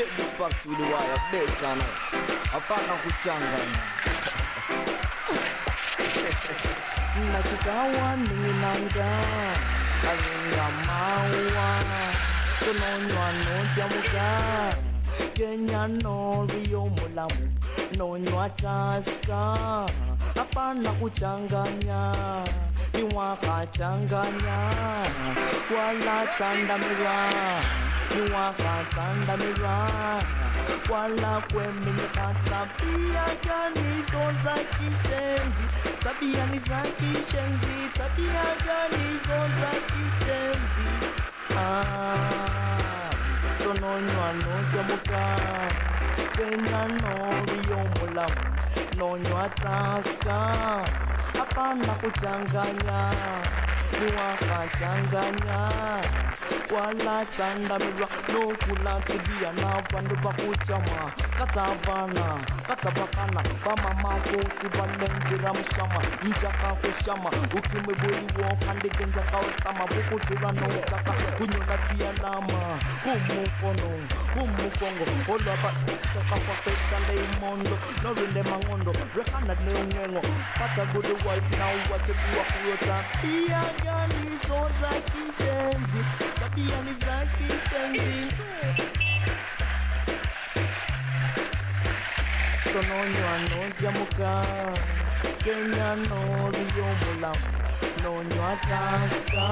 check this box with the wire better now hapana kuchanganya nachikawa ninginanga alingamawa tononywa notyamuka kenya noriyo mulamu nonywa taska hapana kuchanganya niwakachanganya wala tandamira niwakatandamira wala kweminika tabia gani zo za kishenzi tabia ni za kishenzi tabia gani zo za kishenzi ah, tononywa nozemuka kenya noriyo mulamu nonywa taska. Hapana kuchanganya niwakachanganya wala chandamirwa nokulatibia na vandu vakuchama katavana katabakana vamamakosi valenjera mushama njaka kushama ukimwivuriwo kandike njakaosama vukutiva notaka kunyolatialama kumukono kumukongo olwavatakapaketaleimondo norinde mangondo rehana neungengo pata good wife na wachekuwa kuyota pia gani zo za kishenzi tabia ni za kishenzi tononywa nozyamuka kenya noriyo mulamu nonywa taska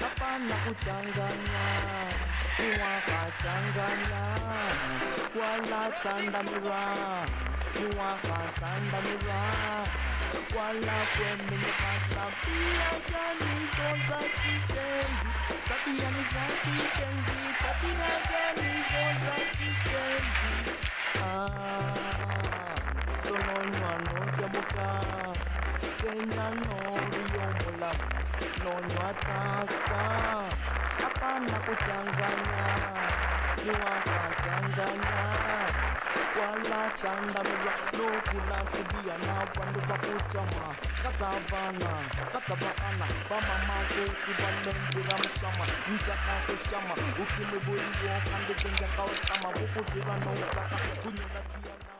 hapana kuchanganya. Niwakachanganya wala tandamira. Niwakatandamira wala kwemineka tabia gani zo za kishenzi tabia ni za kishenzi tabia gani zo za kishenzi tononywa ah. Noriyo mulamu nonywa taska hapana kuchanganya. Niwakachanganya wala tandamira nokulatibia na vandu vakuchama katavana katabakana vamamakosi valenjera mushama njakakushama ukimivuriwo kandikenjakaosama vukutiva notaka kunyolatiana